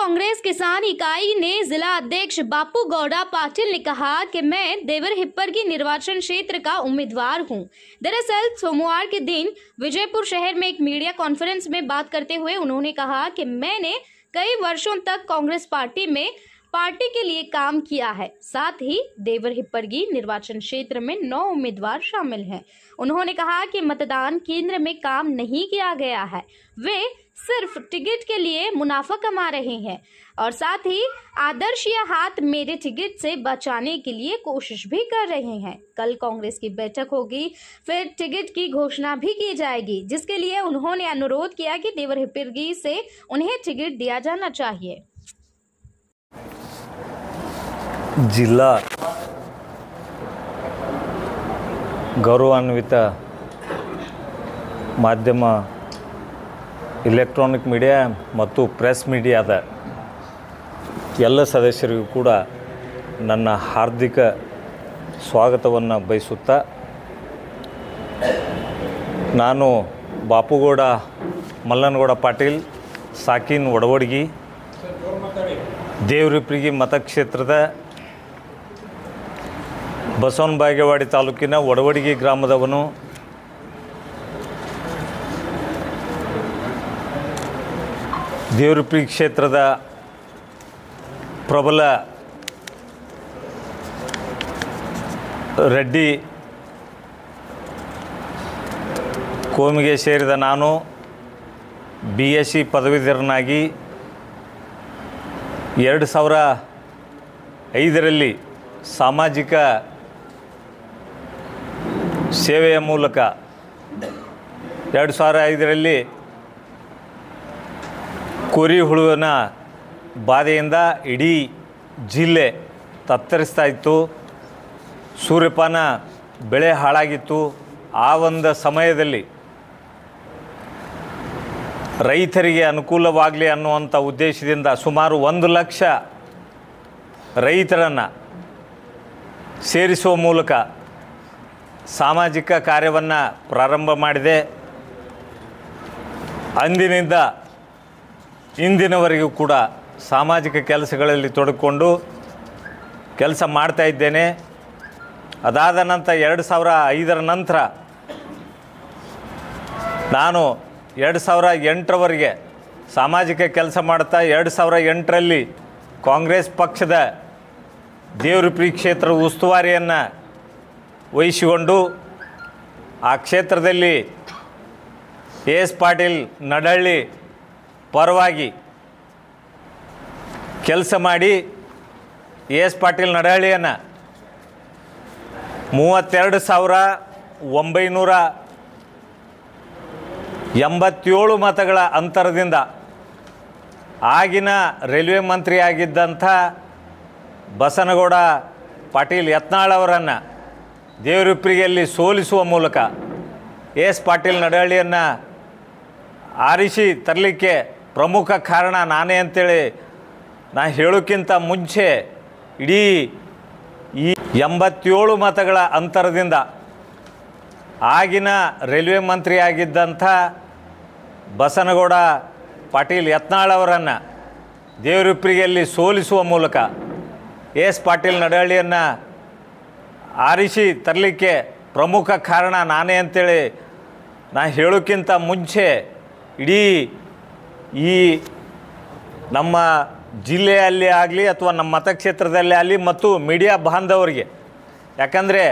कांग्रेस किसान इकाई ने जिला अध्यक्ष बापू गौड़ा पाटिल ने कहा कि मैं देवर हिप्पर की निर्वाचन क्षेत्र का उम्मीदवार हूँ। दरअसल, सोमवार के दिन विजयपुर शहर में एक मीडिया कॉन्फ्रेंस में बात करते हुए उन्होंने कहा कि मैंने कई वर्षों तक कांग्रेस पार्टी में पार्टी के लिए काम किया है। साथ ही देवर हिप्परगी निर्वाचन क्षेत्र में नौ उम्मीदवार शामिल हैं। उन्होंने कहा कि मतदान केंद्र में काम नहीं किया गया है। वे सिर्फ़ टिकट के लिए मुनाफा कमा रहे हैं और साथ ही आदर्श या हाथ मेरे टिकट से बचाने के लिए कोशिश भी कर रहे हैं। कल कांग्रेस की बैठक होगी, फिर टिकट की घोषणा भी की जाएगी, जिसके लिए उन्होंने अनुरोध किया कि देवर हिप्परगी से उन्हें टिकट दिया जाना चाहिए। ಜಿಲ್ಲಾ ಗೌರವಾನ್ವಿತ ಮಾಧ್ಯಮ ಇಲೆಕ್ಟ್ರಾನಿಕ್ ಮೀಡಿಯಾ ಮತ್ತು ಪ್ರೆಸ್ ಮೀಡಿಯಾದ ಎಲ್ಲ ಸದಸ್ಯರಿಗೂ ಕೂಡ ನನ್ನ ಹಾರ್ದಿಕ ಸ್ವಾಗತವನ್ನು ಬಯಸುತ್ತಾ, ನಾನು ಬಾಪುಗೌಡ, ಮಲ್ಲನಗೌಡ ಪಾಟೀಲ್, ಸಾಕಿನ್ ಒಡವಡ್ಗಿ, ದೇವ್ರಿಪ್ರಿಗಿ ಮತಕ್ಷೇತ್ರದ ಬಸವನ ಬಾಗೇವಾಡಿ ತಾಲೂಕಿನ ಒಡವಡಿಗೆ ಗ್ರಾಮದವನು. ದೇವರುಪಿ ಕ್ಷೇತ್ರದ ಪ್ರಬಲ ರೆಡ್ಡಿ ಕೋಮಿಗೆ ಸೇರಿದ ನಾನು ಬಿ ಎಸ್ ಸಿ ಪದವೀಧರನಾಗಿ ಎರಡು ಸಾವಿರ ಐದರಲ್ಲಿ ಸಾಮಾಜಿಕ ಸೇವೆಯ ಮೂಲಕ ಎರಡು ಸಾವಿರ ಐದರಲ್ಲಿ ಕುರಿ ಹುಳುವಿನ ಬಾಧೆಯಿಂದ ಇಡೀ ಜಿಲ್ಲೆ ತತ್ತರಿಸ್ತಾ ಇತ್ತು. ಸೂರ್ಯಪಾನ ಬೆಳೆ ಹಾಳಾಗಿತ್ತು. ಆ ಒಂದು ಸಮಯದಲ್ಲಿ ರೈತರಿಗೆ ಅನುಕೂಲವಾಗಲಿ ಅನ್ನುವಂಥ ಉದ್ದೇಶದಿಂದ ಸುಮಾರು ಒಂದು ಲಕ್ಷ ರೈತರನ್ನು ಸೇರಿಸುವ ಮೂಲಕ ಸಾಮಾಜಿಕ ಕಾರ್ಯವನ್ನು ಪ್ರಾರಂಭ ಮಾಡಿದೆ. ಅಂದಿನಿಂದ ಇಂದಿನವರೆಗೂ ಕೂಡ ಸಾಮಾಜಿಕ ಕೆಲಸಗಳಲ್ಲಿ ತೊಡಕೊಂಡು ಕೆಲಸ ಮಾಡ್ತಾ ಇದ್ದೇನೆ. ಅದಾದ ನಂತರ ಎರಡು ಸಾವಿರ ಐದರ ನಂತರ ನಾನು ಎರಡು ಸಾವಿರ ಎಂಟರವರೆಗೆ ಸಾಮಾಜಿಕ ಕೆಲಸ ಮಾಡ್ತಾ ಎರಡು ಸಾವಿರ ಎಂಟರಲ್ಲಿ ಕಾಂಗ್ರೆಸ್ ಪಕ್ಷದ ದೇವರಿಪ್ರಿ ಕ್ಷೇತ್ರ ಉಸ್ತುವಾರಿಯನ್ನು ವಹಿಸಿಕೊಂಡು ಆ ಕ್ಷೇತ್ರದಲ್ಲಿ ಎಸ್ ಪಾಟೀಲ್ ನಡಹಳ್ಳಿ ಪರವಾಗಿ ಕೆಲಸ ಮಾಡಿ ಎಸ್ ಪಾಟೀಲ್ ನಡಹಳ್ಳಿಯನ್ನು ಮೂವತ್ತೆರಡು ಸಾವಿರ ಒಂಬೈನೂರ ಎಂಬತ್ತೇಳು ಮತಗಳ ಅಂತರದಿಂದ ಆಗಿನ ರೈಲ್ವೆ ಮಂತ್ರಿಯಾಗಿದ್ದಂಥ ಬಸನಗೌಡ ಪಾಟೀಲ್ ಯತ್ನಾಳ್ ಅವರನ್ನು ದೇವರಿಪ್ರಿಗೆಯಲ್ಲಿ ಸೋಲಿಸುವ ಮೂಲಕ ಎಸ್ ಪಾಟೀಲ್ ನಡಹಳ್ಳಿಯನ್ನು ಆರಿಸಿ ತರಲಿಕ್ಕೆ ಪ್ರಮುಖ ಕಾರಣ ನಾನೇ ಅಂತೇಳಿ ನಾ ಹೇಳೋಕ್ಕಿಂತ ಮುಂಚೆ ಇಡೀ ಈ ಎಂಬತ್ತೇಳು ಮತಗಳ ಅಂತರದಿಂದ ಆಗಿನ ರೈಲ್ವೆ ಮಂತ್ರಿಯಾಗಿದ್ದಂಥ ಬಸನಗೌಡ ಪಾಟೀಲ್ ಯತ್ನಾಳ್ ಅವರನ್ನು ದೇವರಿಪ್ರಿಗೆಯಲ್ಲಿ ಸೋಲಿಸುವ ಮೂಲಕ ಎಸ್ ಪಾಟೀಲ್ ನಡಹಳ್ಳಿಯನ್ನು ಆರಿಸಿ ತರಲಿಕ್ಕೆ ಪ್ರಮುಖ ಕಾರಣ ನಾನೇ ಅಂತೇಳಿ ನಾ ಹೇಳೋಕ್ಕಿಂತ ಮುಂಚೆ ಇಡೀ ಈ ನಮ್ಮ ಜಿಲ್ಲೆಯಲ್ಲಿ ಆಗಲಿ ಅಥವಾ ನಮ್ಮ ಮತಕ್ಷೇತ್ರದಲ್ಲಿ ಆಗಲಿ ಮತ್ತು ಮೀಡಿಯಾ ಬಾಂಧವರಿಗೆ. ಯಾಕಂದರೆ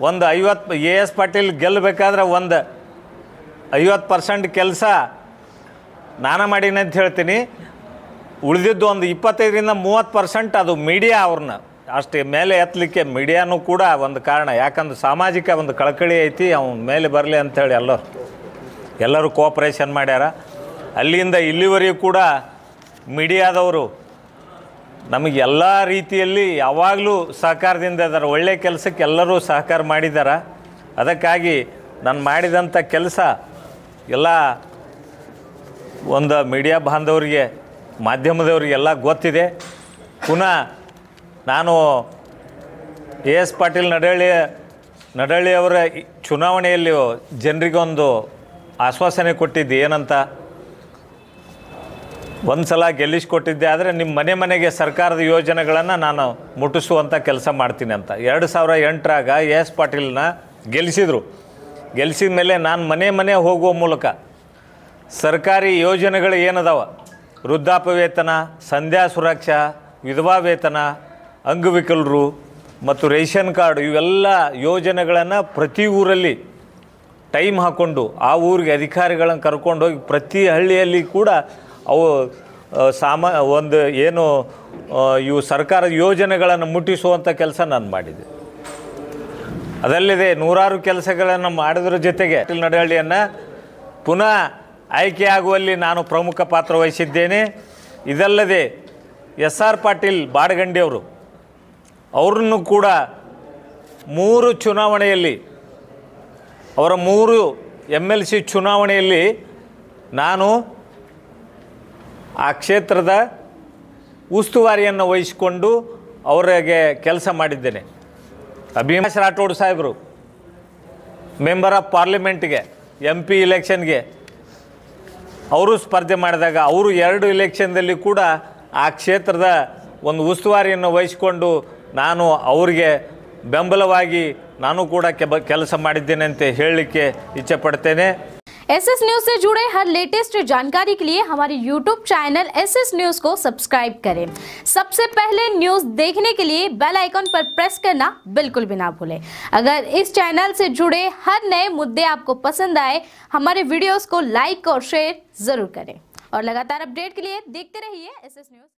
ಒಂದು ಐವತ್ತು ಎ ಎಸ್ ಪಾಟೀಲ್ ಗೆಲ್ಲಬೇಕಾದ್ರೆ ಒಂದು ಐವತ್ತು ಪರ್ಸೆಂಟ್ ಕೆಲಸ ನಾನು ಮಾಡೀನಿ ಅಂತ ಹೇಳ್ತೀನಿ. ಉಳಿದಿದ್ದು ಒಂದು ಇಪ್ಪತ್ತೈದರಿಂದ ಮೂವತ್ತು ಪರ್ಸೆಂಟ್ ಅದು ಮೀಡಿಯಾ ಅವ್ರನ್ನ. ಅಷ್ಟು ಮೇಲೆ ಎತ್ತಲಿಕ್ಕೆ ಮೀಡಿಯಾನೂ ಕೂಡ ಒಂದು ಕಾರಣ. ಯಾಕಂದ್ರೆ ಸಾಮಾಜಿಕ ಒಂದು ಕಳಕಳಿ ಐತಿ, ಅವನ ಮೇಲೆ ಬರಲಿ ಅಂಥೇಳಿ ಎಲ್ಲರು ಎಲ್ಲರೂ ಕೋಆಪ್ರೇಷನ್ ಮಾಡ್ಯಾರ. ಅಲ್ಲಿಂದ ಇಲ್ಲಿವರೆಗೂ ಕೂಡ ಮೀಡಿಯಾದವರು ನಮಗೆ ಎಲ್ಲ ರೀತಿಯಲ್ಲಿ ಯಾವಾಗಲೂ ಸಹಕಾರದಿಂದ ಇದ್ದಾರೆ ಒಳ್ಳೆಯ ಕೆಲಸಕ್ಕೆ ಎಲ್ಲರೂ ಸಹಕಾರ ಮಾಡಿದ್ದಾರೆ ಅದಕ್ಕಾಗಿ ನಾನು ಮಾಡಿದಂಥ ಕೆಲಸ ಎಲ್ಲ ಒಂದು ಮೀಡಿಯಾ ಬಾಂಧವರಿಗೆ ಮಾಧ್ಯಮದವರಿಗೆಲ್ಲ ಗೊತ್ತಿದೆ. ಪುನಃ ನಾನು ಎ ಎಸ್ ಪಾಟೀಲ್ ನಡಳ್ಳಿ ನಡಳ್ಳಿ ಅವರ ಚುನಾವಣೆಯಲ್ಲಿ ಜನರಿಗೊಂದು ಆಶ್ವಾಸನೆ ಕೊಟ್ಟಿದ್ದು. ಏನಂತ? ಒಂದು ಸಲ ಗೆಲ್ಲಿಸ್ಕೊಟ್ಟಿದ್ದೆ, ಆದರೆ ನಿಮ್ಮ ಮನೆ ಮನೆಗೆ ಸರ್ಕಾರದ ಯೋಜನೆಗಳನ್ನು ನಾನು ಮುಟ್ಟಿಸುವಂಥ ಕೆಲಸ ಮಾಡ್ತೀನಿ ಅಂತ. ಎರಡು ಸಾವಿರ ಎಂಟರಾಗ ಎಸ್ ಪಾಟೀಲ್ನ ಗೆಲ್ಲಿಸಿದರು. ಗೆಲ್ಲಿಸಿದ ಮೇಲೆ ನಾನು ಮನೆ ಮನೆ ಹೋಗುವ ಮೂಲಕ ಸರ್ಕಾರಿ ಯೋಜನೆಗಳು ಏನದಾವ? ವೃದ್ಧಾಪ್ಯ ವೇತನ, ಸಂಧ್ಯಾ ಸುರಕ್ಷಾ, ವಿಧವಾ ವೇತನ ಅಂಗವಿಕಲರು ಮತ್ತು ರೇಷನ್ ಕಾರ್ಡ್ ಇವೆಲ್ಲ ಯೋಜನೆಗಳನ್ನು ಪ್ರತಿ ಊರಲ್ಲಿ ಟೈಮ್ ಹಾಕ್ಕೊಂಡು ಆ ಊರಿಗೆ ಅಧಿಕಾರಿಗಳನ್ನು ಕರ್ಕೊಂಡು ಹೋಗಿ ಪ್ರತಿ ಹಳ್ಳಿಯಲ್ಲಿ ಕೂಡ ಅವು ಸಾಮ, ಒಂದು ಏನು ಇವು ಸರ್ಕಾರದ ಯೋಜನೆಗಳನ್ನು ಮುಟ್ಟಿಸುವಂಥ ಕೆಲಸ ನಾನು ಮಾಡಿದೆ. ಅದಲ್ಲದೆ ನೂರಾರು ಕೆಲಸಗಳನ್ನು ಮಾಡಿದ್ರ ಜೊತೆಗೆ ನಡಹಳ್ಳಿಯನ್ನು ಪುನಃ ಆಯ್ಕೆಯಾಗುವಲ್ಲಿ ನಾನು ಪ್ರಮುಖ ಪಾತ್ರ ವಹಿಸಿದ್ದೇನೆ. ಇದಲ್ಲದೆ ಎಸ್ ಆರ್ ಪಾಟೀಲ್ ಬಾಡಗಂಡಿಯವರು ಅವ್ರನ್ನು ಕೂಡ ಮೂರು ಚುನಾವಣೆಯಲ್ಲಿ, ಅವರ ಮೂರು ಎಂ ಎಲ್ ಸಿ ಚುನಾವಣೆಯಲ್ಲಿ ನಾನು ಆ ಕ್ಷೇತ್ರದ ಉಸ್ತುವಾರಿಯನ್ನು ವಹಿಸಿಕೊಂಡು ಅವರಿಗೆ ಕೆಲಸ ಮಾಡಿದ್ದೇನೆ. ಅಭಿಲಾಷ್ ರಾಠೋಡ್ ಸಾಹೇಬರು, ಮೆಂಬರ್ ಆಫ್ ಪಾರ್ಲಿಮೆಂಟ್ಗೆ ಎಂ ಪಿ ಇಲೆಕ್ಷನ್ಗೆ, ಅವರು ಸ್ಪರ್ಧೆ ಮಾಡಿದಾಗ ಅವರು ಎರಡು ಇಲೆಕ್ಷನ್ದಲ್ಲಿ ಕೂಡ ಆ ಕ್ಷೇತ್ರದ ಒಂದು ಉಸ್ತುವಾರಿಯನ್ನು ವಹಿಸಿಕೊಂಡು ನಾನು ಅವರಿಗೆ ಬೆಂಬಲವಾಗಿ ನಾನು ಕೂಡ ಕೆಬ ಕೆಲಸ ಮಾಡಿದ್ದೇನೆ ಅಂತ ಹೇಳಲಿಕ್ಕೆ ಇಚ್ಛೆಪಡ್ತೇನೆ एस एस न्यूज से जुड़े हर लेटेस्ट जानकारी के लिए हमारे YouTube channel S S news को सब्सक्राइब करें सबसे पहले न्यूज देखने के लिए बेल आइकॉन पर प्रेस करना बिल्कुल भी ना भूलें अगर इस चैनल से जुड़े हर नए मुद्दे आपको पसंद आए हमारे वीडियोस को लाइक और शेयर जरूर करें और लगातार अपडेट के लिए देखते रहिए एस एस न्यूज